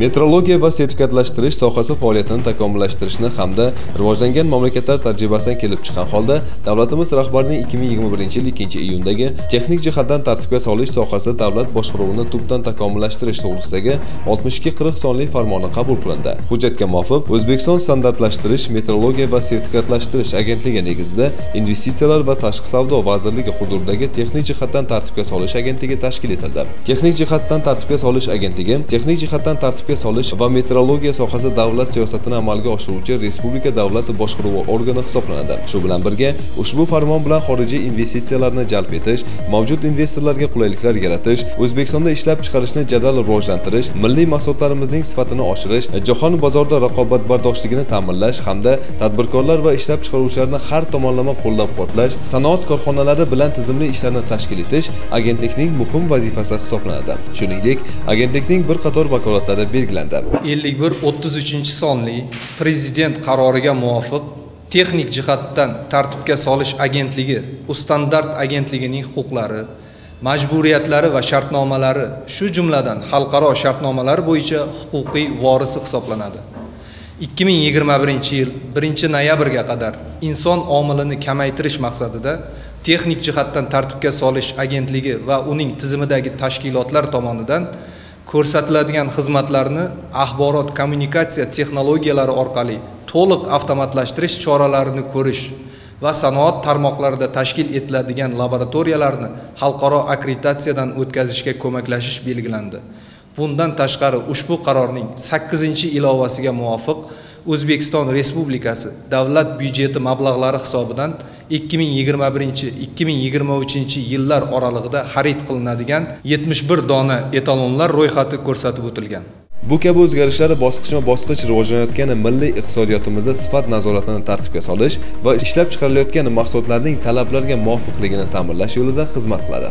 metrologiya va sertifikatlashtirish sohasi faoliyatini takomillashtirishni hamda rivojlangan mamlakatlar tajribasidan kelib chiqqan holda davlatimiz rahbarining 2021 yil 2 iyundagi texnik jihatdan tartibga solish sohasida davlat boshqaruvini tubdan takomillashtirish to'g'risidagi 6240 sonli farmoni qabul qilindi. Hujjatga muvofiq o'zbekiston standartlashtirish metrologiya va sertifikatlashtirish agentligi negizida investitsiyalar va tashqi savdo vazirligi huzuridagi texnik jihatdan tartibga solish agentligi tashkil etildi. Texnik jihatdan tartibga solish agentligi texnik jihatdan tartibga solish va metrologiya sohasida davlat siyosatini amalga oshiruvchi respublika davlat boshqaruvi organi hisoblanadi. Shu bilan birga ushbu farmon bilan xorijiy investitsiyalarni jalb etish mavjud investorlarga qulayliklar yaratish o'zbekistonda ishlab chiqarishni jadal rivojlantirish milliy mahsulotlarimizning sifatini oshirish jahon bozorida raqobatbardoshligini ta'minlash hamda tadbirkorlar va ishlab chiqaruvchilarni har tomonlama qo'llab-quvvatlash sanoat korxonalari bilan tizimli ishlarni tashkil etish agentlikning muhim vazifasi hisoblanadi. Shuningdek agentlikning bir qator vakolatlari belgilandi. 51-33 sonli prezident qaroriga muvofiq texnik jihatdan tartibga solish agentligi ustandart agentligining huquqlari majburiyatlari va shartnomalari shu jumladan xalqaro shartnomalar bo'yicha huquqiy vorisi hisoblanadi. 2021 yil 1 noyabrga qadar inson omilini kamaytirish maqsadida texnik jihatdan tartibga solish agentligi va uning tizimidagi tashkilotlar tomonidan ko'rsatiladigan xizmatlarni axborot kommunikatsiya texnologiyalari orqali to'liq avtomatlashtirish choralarini ko'rish va sanoat tarmoqlarida tashkil etiladigan laboratoriyalarni xalqaro akkreditatsiyadan o'tkazishga ko'maklashish belgilandi. Bundan tashqari ushbu qarorning sakkizinchi ilovasiga muvofiq o'zbekiston respublikasi davlat byudjeti mablag'lari hisobidan 2021-2023 yillar oralig'ida xarid qilinadigan 71 dona etalonlar ro'yxati ko'rsatib o'tilgan. Bu kabi o'zgarishlar bosqichma bosqich rivojlanayotgan milliy iqtisodiyotimizda sifat nazoratini tartibga solish va ishlab chiqarilayotgan mahsulotlarning talablarga muvofiqligini ta'minlash yo'lida xizmat qiladi.